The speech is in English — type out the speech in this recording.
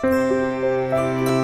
Música